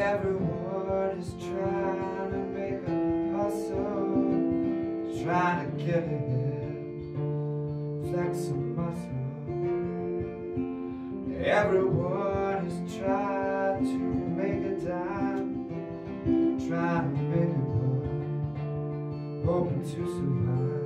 Everyone is trying to make a hustle, trying to get it, flex a muscle. Everyone is trying to make a dime, trying to make a buck, hoping to survive.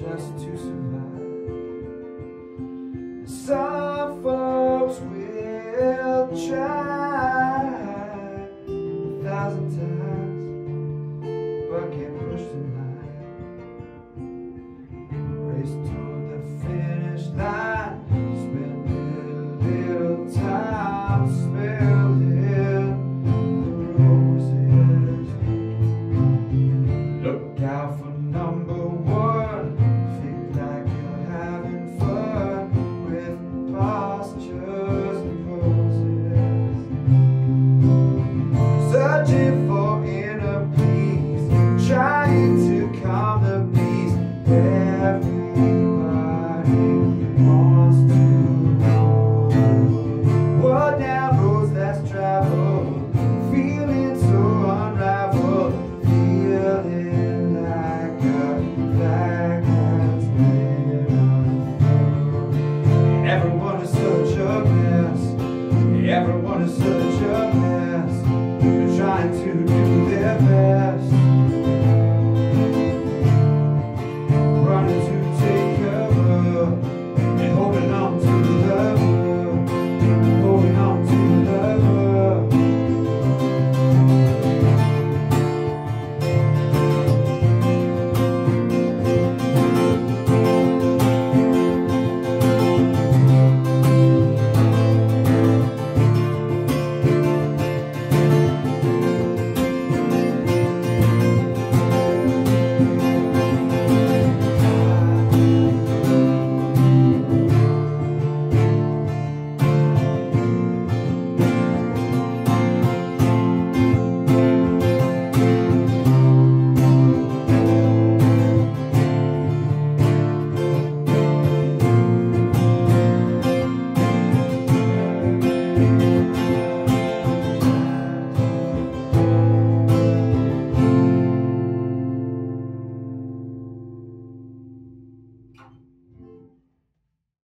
just to survive. Some folks will try a thousand times.